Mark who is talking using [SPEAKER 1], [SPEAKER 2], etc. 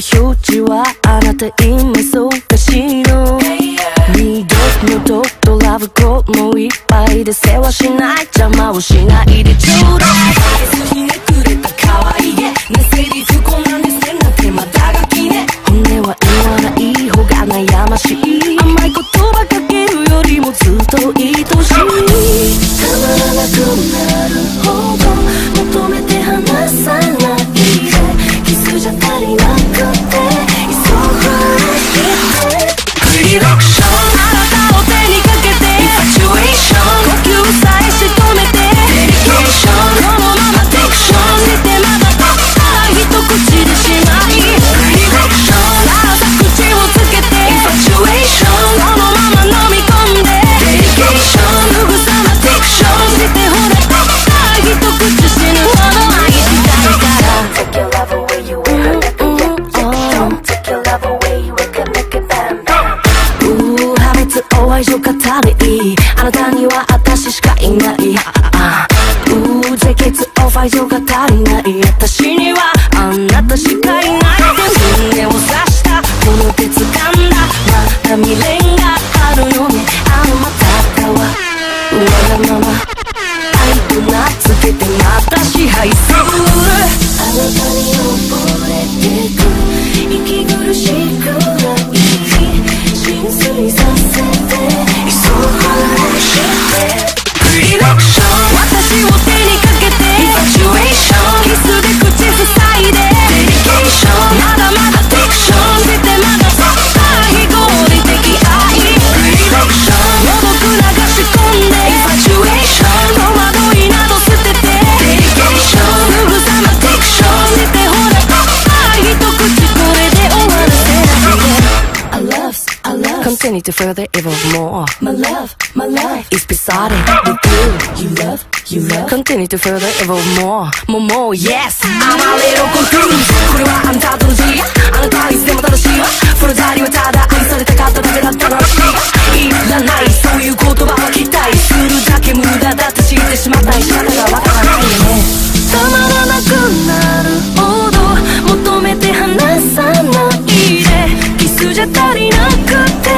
[SPEAKER 1] た表示はあなた今そうかしの。二度のととラブコもいっぱいで世話しない。邪魔をしないでちょうだい。ひねくれた可愛い。げねセリフこんなんですねなんてまたがきね。本音は言わない方が悩ましい甘い言葉かけるよりもずっと愛しい。たまらなくなるほど。求めて離さない。Rock 愛情語りあなたには私しかいない。うー清潔お愛情語りない。私にはあなたしかいない。胸を刺した。この手掴んだ。まだ未練があるよねあのまたかはわ。がまま。愛と名付けてまた支配する。あなたに溺れて Nothing need to further evolve more. My love, my life is besotted with you. You love, you love. Continue to further evolve more. More, more, yes. I'm a little confused. これはあなたとの日あなたはいつでも楽しいわ。その二人はただ愛されたかっただけだったらしい。いらない、そういう言葉は期待するだけ無駄だって知ってしまった仕方がわからないよね。たまらなくなるほど求めて離さないで。キスじゃ足りなくて